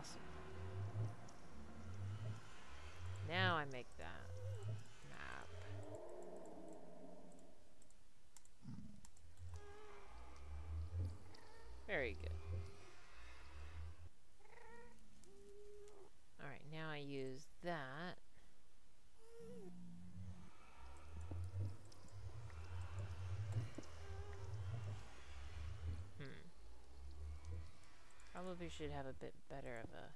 Awesome. Now I make that map. Very good. Alright, now I use that. Hmm. Probably should have a bit better of a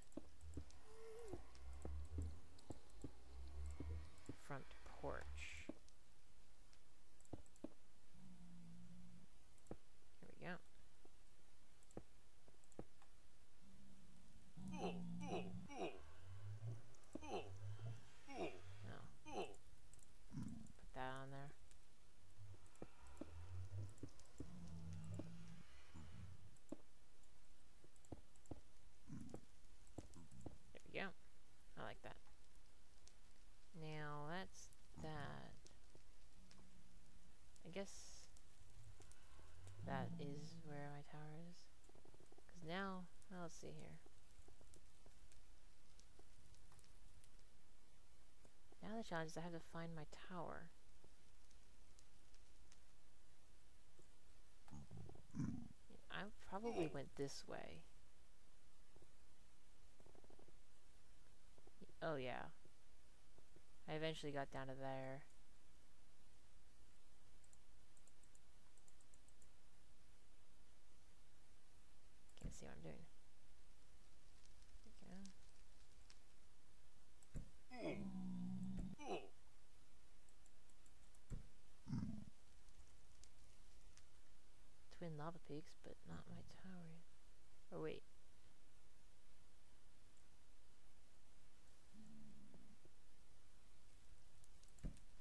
front porch. Here we go. No. Put that on there. There we go. I like that. Now that's that. I guess that is where my tower is. Because now, well, let's see here. Now the challenge is I have to find my tower. I probably went this way. Oh yeah. I eventually got down to there. Can't see what I'm doing. Okay. Twin lava peaks, but not my tower. Oh wait.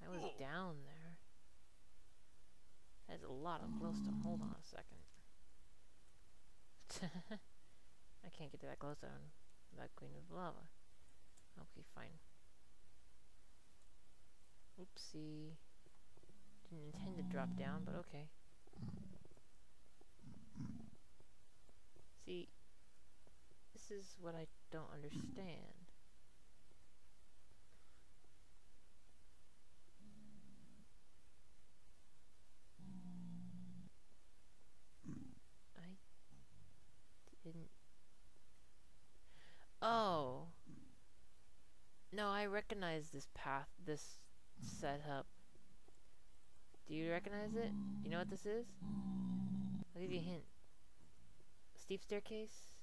I was down there. That's a lot of glowstone. Hold on a second. I can't get to that glowstone without Queen of Lava. Okay, fine. Oopsie. Didn't intend to drop down, but okay. See, this is what I don't understand. I didn't. Oh. No, I recognize this path, this setup. Do you recognize it? You know what this is? I'll give you a hint. Steep staircase?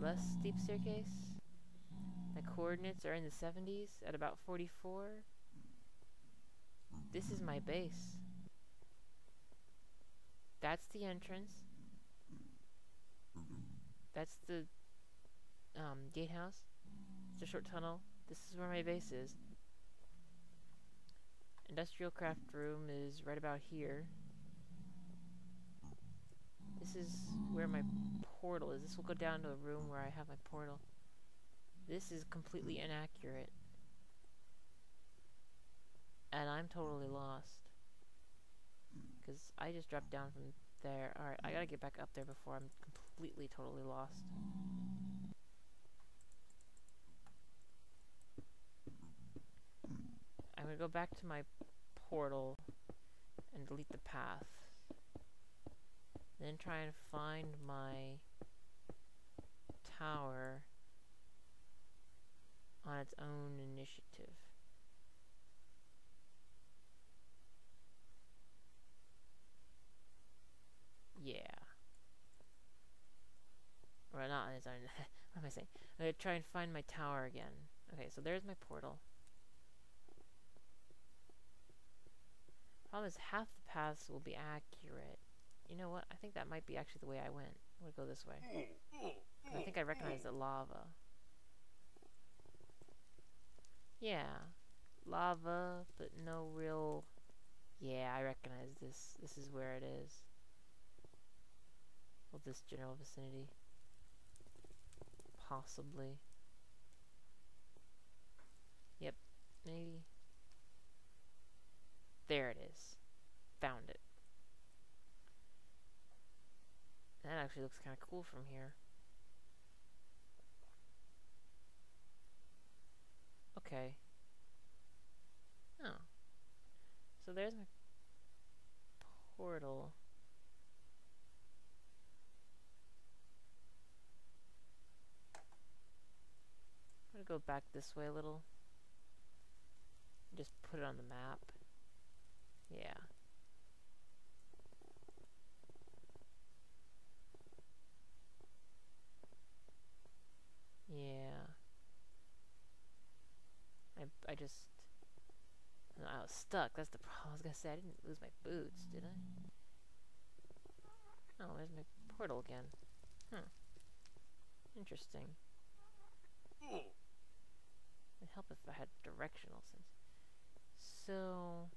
Less steep staircase? The coordinates are in the 70s at about 44. This is my base. That's the entrance. That's the um, gatehouse. It's a short tunnel. This is where my base is. Industrial craft room is right about here. This is where my portal is. This will go down to the room where I have my portal. This is completely inaccurate. And I'm totally lost. Because I just dropped down from there. Alright, I gotta get back up there before I'm completely, totally lost. I'm gonna go back to my portal and delete the path. Then try and find my tower on its own initiative. Yeah. Or not on its own. what am I saying? I'm gonna try and find my tower again. Okay, so there's my portal. Problem is, half the paths will be accurate. You know what? I think that might be actually the way I went. I'm gonna go this way. I think I recognize the lava. Yeah. Lava, but no real... Yeah, I recognize this. This is where it is. Well, this general vicinity. Possibly. Yep, maybe. There it is. Found it. That actually looks kind of cool from here. Okay. Oh. So there's my portal. I'm gonna go back this way a little. Just put it on the map. Yeah. Yeah. I, I just... I was stuck. That's the problem. I was gonna say I didn't lose my boots, did I? Oh, there's my portal again. Huh. Interesting. It'd help if I had directional sense. So...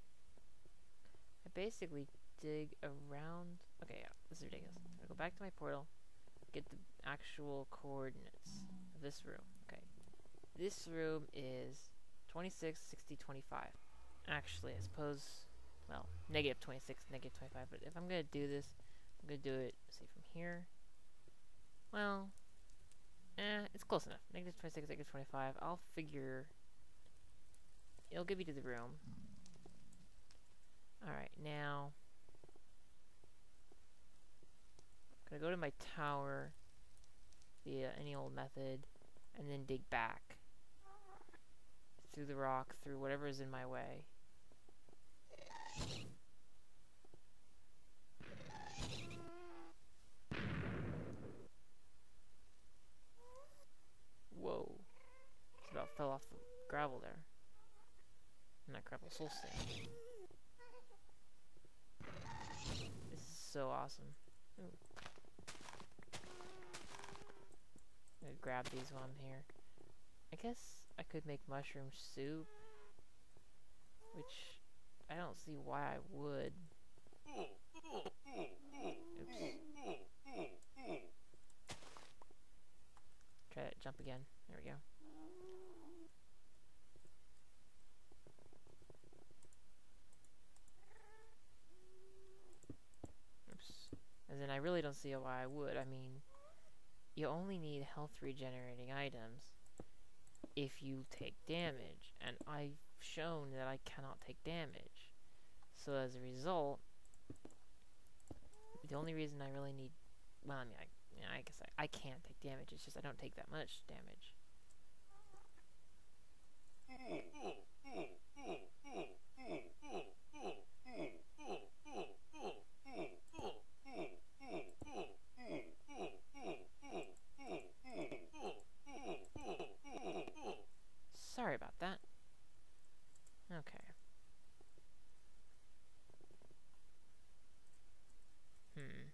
I basically dig around... Okay, yeah, this is ridiculous. Gonna go back to my portal, get the actual coordinates this room. Okay. This room is 26, 60, 25. Actually, I suppose, well, negative 26, negative 25, but if I'm gonna do this, I'm gonna do it, see, from here. Well, eh, it's close enough. Negative 26, negative 25. I'll figure... It'll give you to the room. Alright, now... I'm gonna go to my tower via any old method, and then dig back through the rock, through whatever is in my way. Whoa. Just about fell off the gravel there. Not gravel, soul sand. This is so awesome. Ooh. I'm gonna grab these while I'm here. I guess I could make mushroom soup. Which I don't see why I would. Oops. Try that jump again. There we go. Oops. As in, I really don't see why I would. I mean, you only need health regenerating items if you take damage, and I've shown that I cannot take damage. So as a result, the only reason I really need, well, I mean, I, you know, I guess I, I can't take damage, it's just I don't take that much damage. Sorry about that. Okay. Hmm.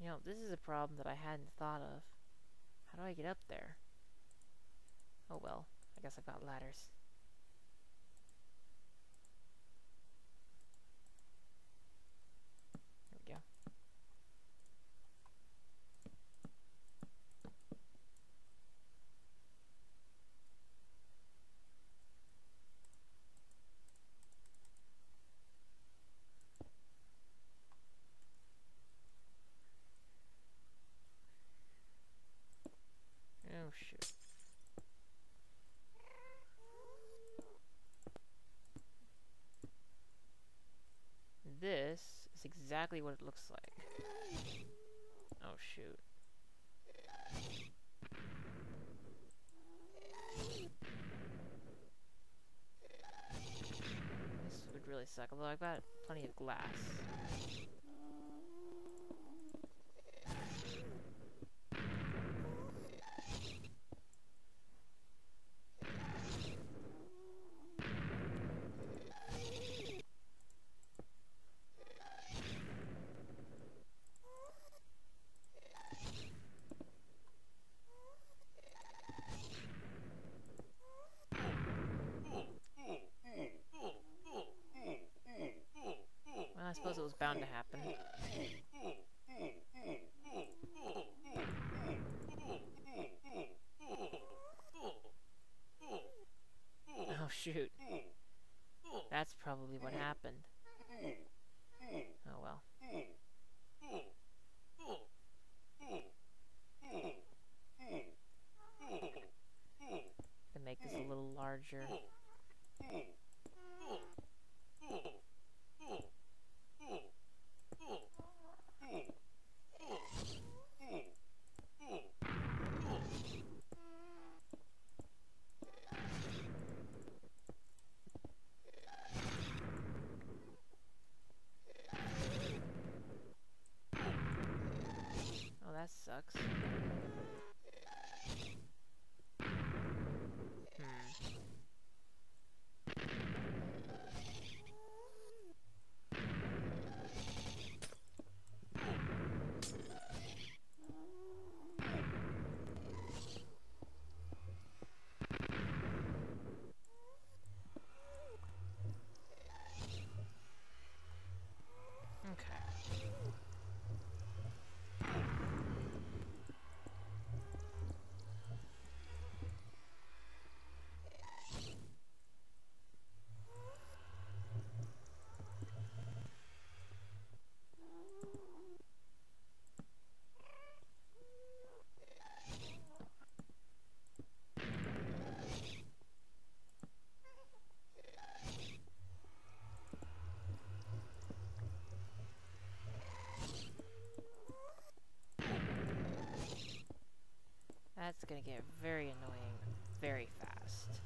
You know, this is a problem that I hadn't thought of. How do I get up there? Oh well, I guess I've got ladders. There we go. Oh shoot. This is exactly what it looks like. Oh shoot. This would really suck, although I've got plenty of glass. Well, I suppose it was bound to happen. Oh shoot. That's probably what happened. Oh well. Can make this sucks. Hmm. Okay. That's gonna get very annoying very fast.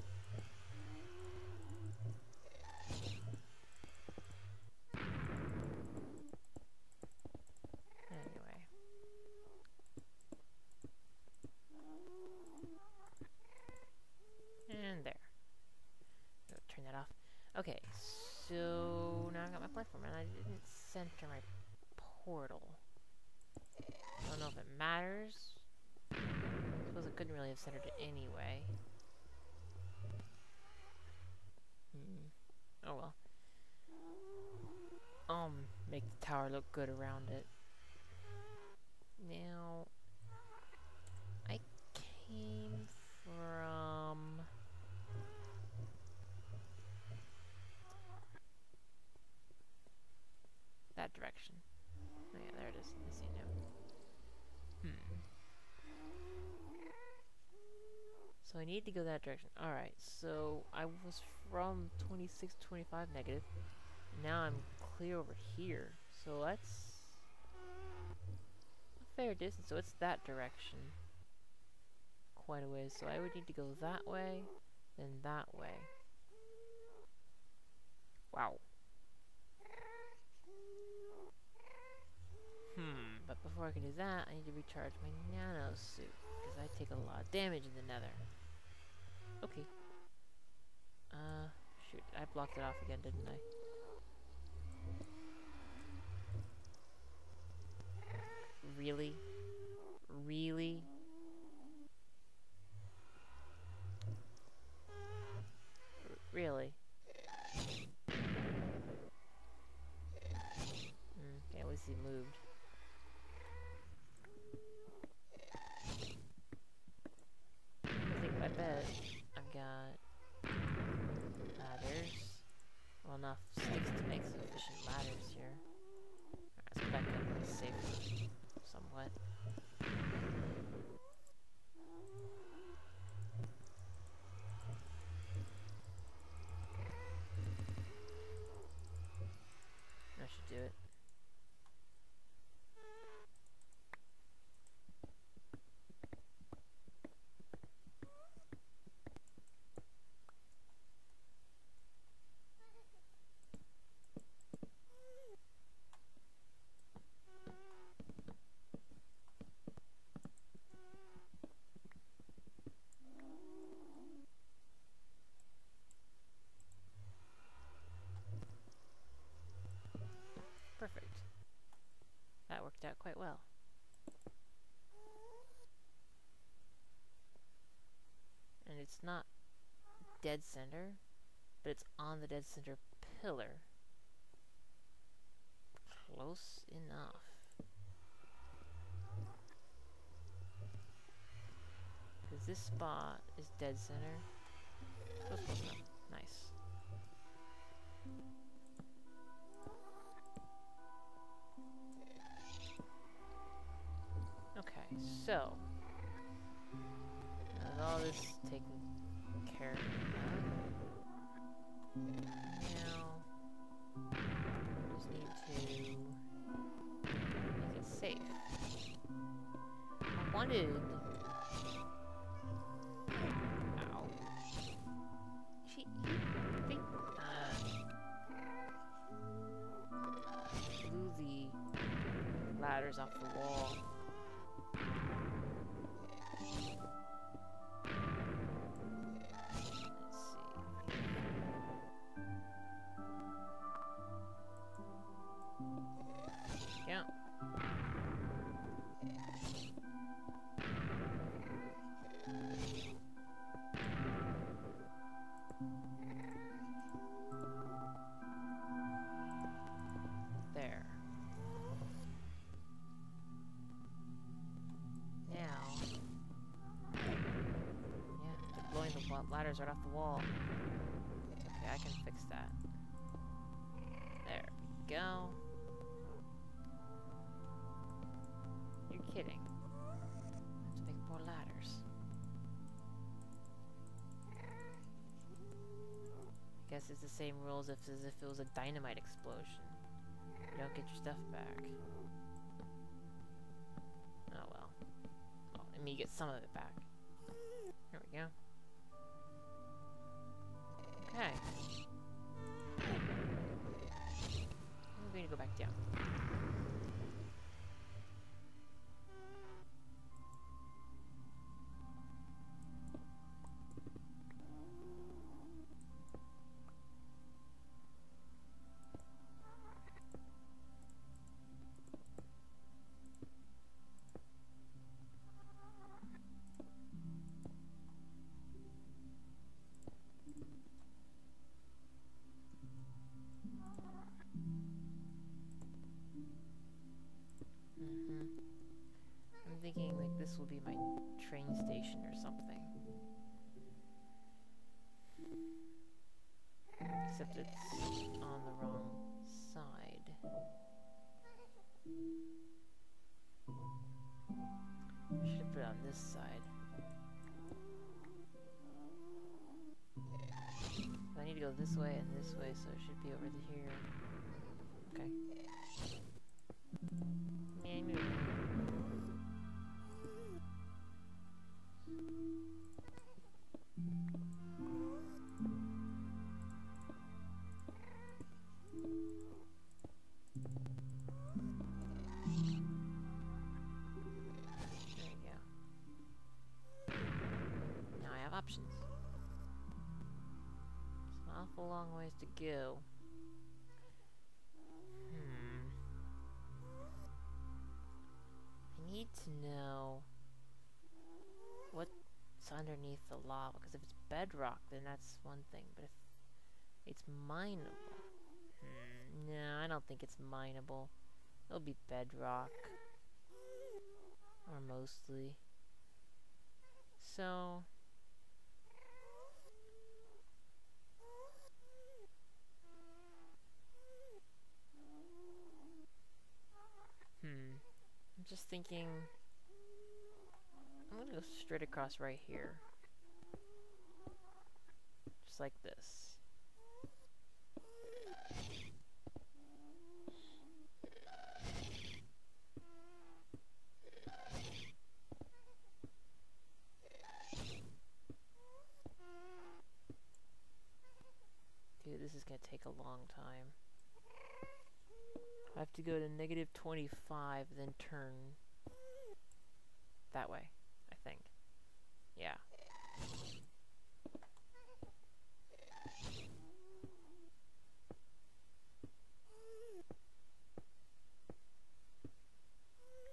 Anyway. And there. Go turn that off. Okay, so now I got my platform and I didn't center my portal. I don't know if it matters. Suppose it couldn't really have centered anyway. Hmm. Oh well. Um, make the tower look good around it. Now, I came from... That direction. Oh yeah, there it is. I see it now. Hmm. So I need to go that direction. Alright, so I was from 26, 25 negative. Now I'm clear over here. So that's a fair distance. So it's that direction. Quite a ways. So I would need to go that way, then that way. Wow. Hmm, but before I can do that, I need to recharge my nano suit, because I take a lot of damage in the nether. Okay. Uh, shoot, I blocked it off again, didn't I? Really? Really? R really? Mm, okay, at least he moved. I think I bet I've got ladders. Well, enough sticks to make sufficient ladders here. Alright, let's go back up and safe somewhat. That should do it. Perfect. That worked out quite well. And it's not dead center, but it's on the dead center pillar. Close enough. Because this spot is dead center. Close, enough. Nice. So with all this taken care of, now just need to make it safe. I wanted. Ow. She. They, uh, the ladders off the wall. Wall. Okay, I can fix that. There we go. You're kidding. Let's make more ladders. I guess it's the same rules if, as if it was a dynamite explosion. You don't get your stuff back. Oh well. Oh, well I mean, you get some of it back. There we go. Okay. I'm going to go back down. Side. I need to go this way and this way, so it should be over here. Okay. May options. It's an awful long ways to go. Hmm. I need to know what's underneath the lava, because if it's bedrock, then that's one thing, but if it's mineable, hmm, no, I don't think it's mineable. It'll be bedrock, or mostly. So, hmm, I'm just thinking. I'm gonna go straight across right here. Just like this. Dude, this is gonna take a long time. I have to go to negative 25, then turn that way, I think. Yeah.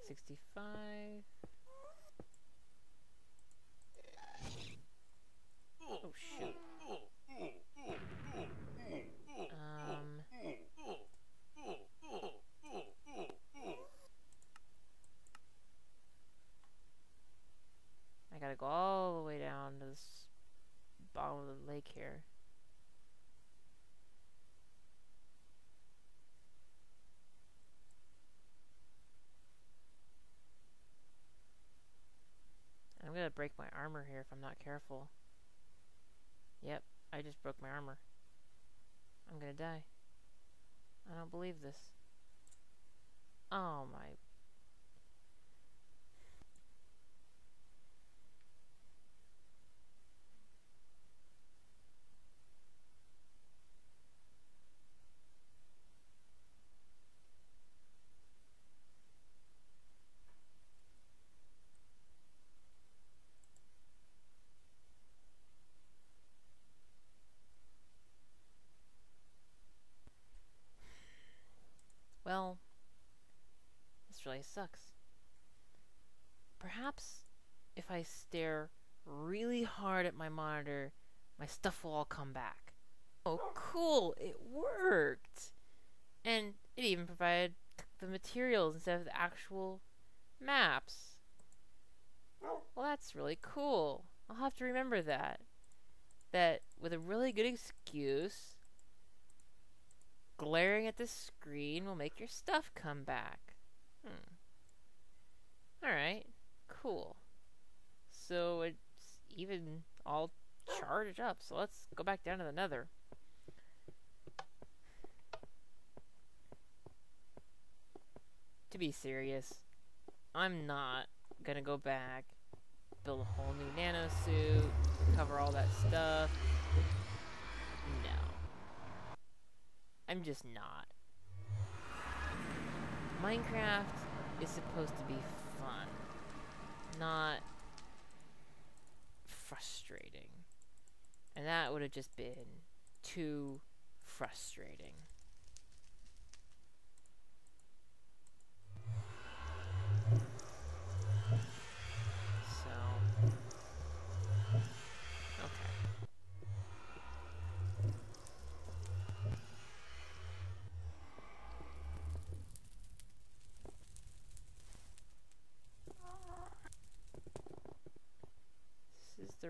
Sixty-five. Oh shoot. Um. I gotta go all the way down to this bottom of the lake here. Gonna break my armor here if I'm not careful. Yep, I just broke my armor. I'm gonna die. I don't believe this. Oh my Well, really sucks. Perhaps if I stare really hard at my monitor, my stuff will all come back. Oh, cool! It worked! And it even provided the materials instead of the actual maps. Well, that's really cool. I'll have to remember that. that with a really good excuse, glaring at the screen will make your stuff come back. Hmm. Alright, cool. So it's even all charged up, so let's go back down to the nether. To be serious, I'm not gonna go back, build a whole new nano suit, cover all that stuff. No. I'm just not. Minecraft is supposed to be fun, not frustrating. And that would have just been too frustrating.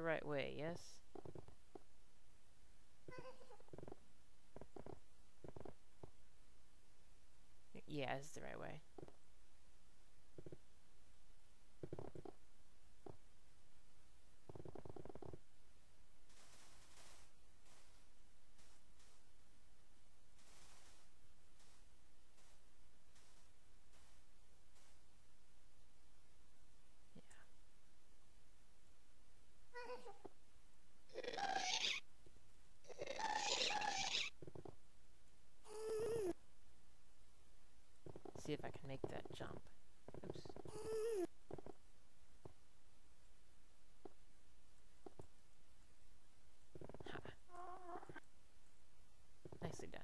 The right way, yes? Yeah, it's the right way. see if I can make that jump. Oops. Ha. Nicely done.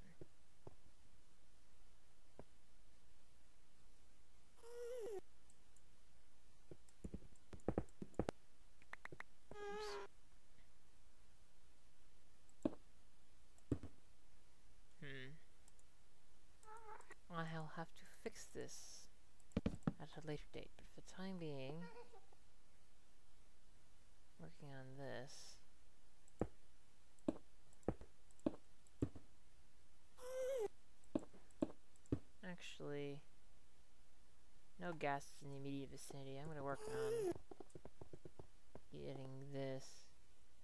Hmm. I'll have to fix this at a later date, but for the time being, working on this. Actually, no ghast in the immediate vicinity. I'm going to work on getting this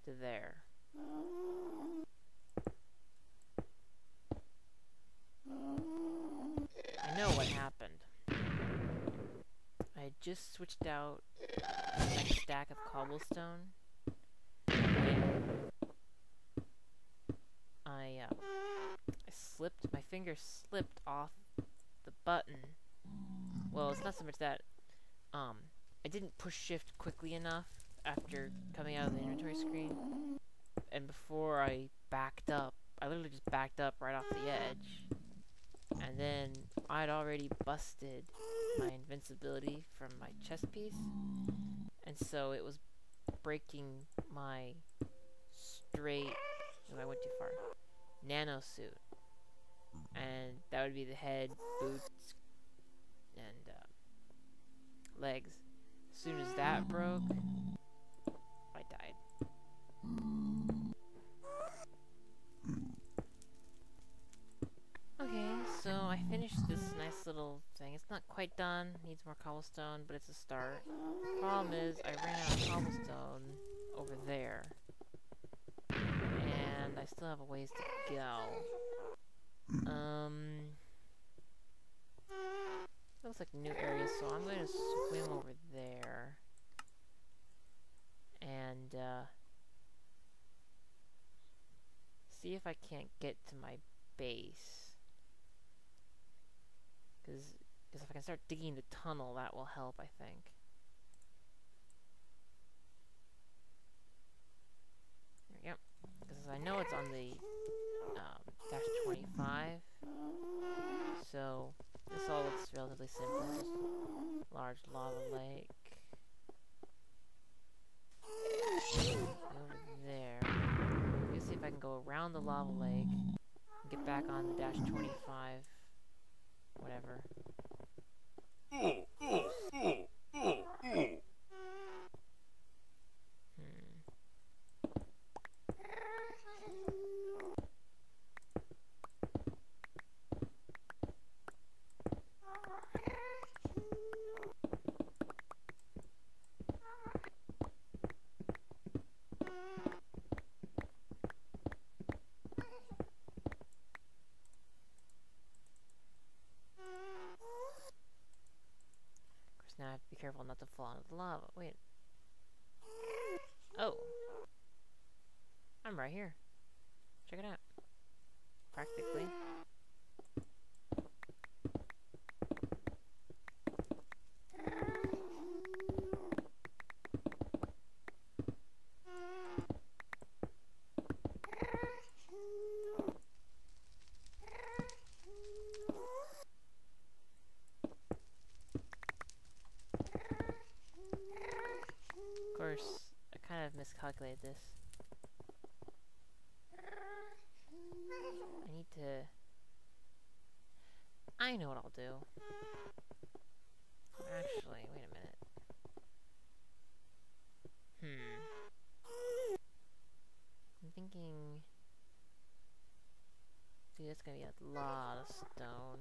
to there. I know what happened. I just switched out my stack of cobblestone. I, uh, I slipped, my finger slipped off the button. Well, it's not so much that, um, I didn't push shift quickly enough after coming out of the inventory screen. And before I backed up, I literally just backed up right off the edge. And then I'd already busted my invincibility from my chest piece. And so it was breaking my straight, oh, I went too far, nano suit. And that would be the head, boots, and uh, legs. As soon as that broke, I died. Okay, so I finished this nice little thing. It's not quite done, needs more cobblestone, but it's a start. Problem is, I ran out of cobblestone over there. And I still have a ways to go. Um... Looks like new area, so I'm going to swim over there. And, uh... See if I can't get to my base. Because if I can start digging the tunnel, that will help, I think. Yep. Because I know it's on the um, dash 25. So, this all looks relatively simple. Just large lava lake. Over there. Let's see if I can go around the lava lake and get back on the dash 25 whatever. Hmm. fall into the lava. Wait. Oh. I'm right here. Check it out. Practically. Of course, I kind miscalculated this. I need to... I know what I'll do. Actually, wait a minute. Hmm. I'm thinking... See, that's gonna be a lot of stone.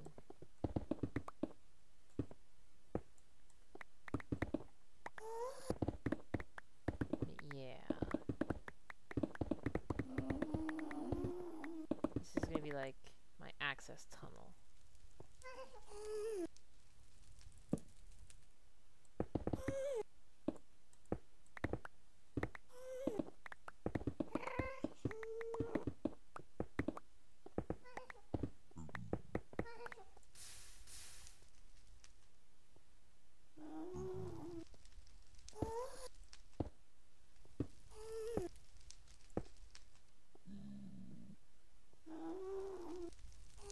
Yeah. This is gonna be like my access tunnel.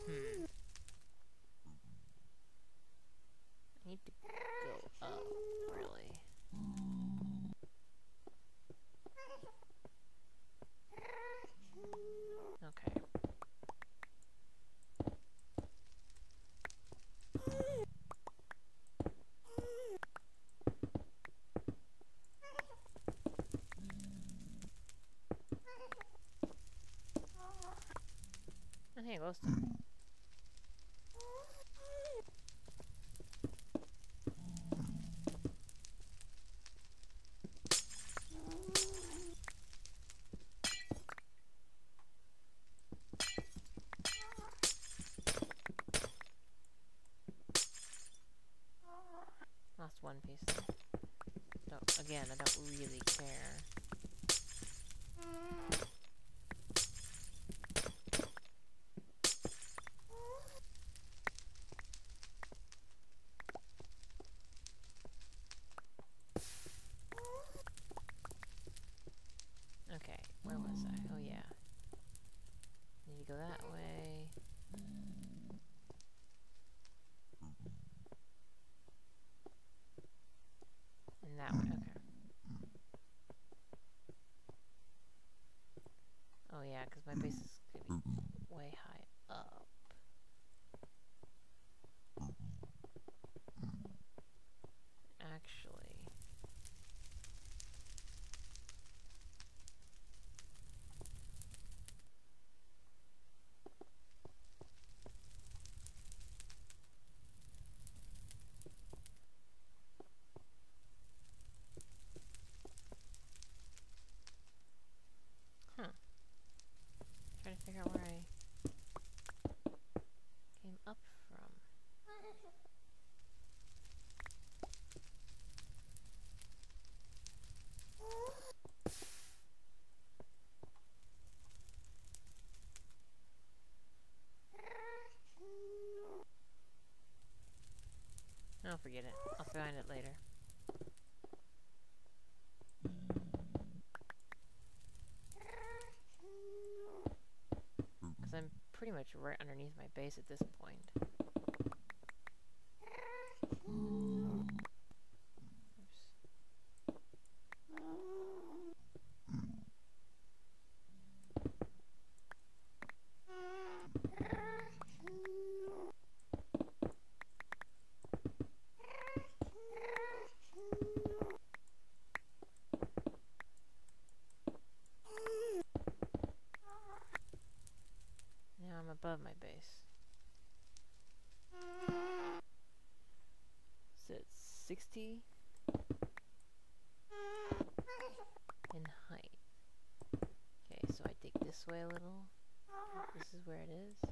Hmm. I need to go up, really. Okay. And hey, glowstone. Lost one piece. Don't, again, I don't really care. Okay, where was I? Oh yeah. Need to go that way. And that way, okay. Oh yeah, because my base is gonna be way high up. Actually... Huh. Trying to figure out where I came up from. I'll forget it. I'll find it later. Mm. Because I'm pretty much right underneath my base at this point. Oops. Now I'm above my base. So it's 60 in height. Okay, so I dig this way a little. This is where it is.